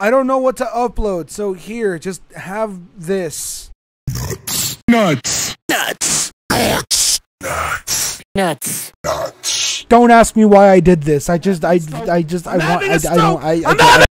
I don't know what to upload, so here, just have this. Nuts. Nuts. Nuts. Nuts. Nuts. Nuts. Don't ask me why I did this. I just, I, I just, I want, I, I don't, I, I, I'm I,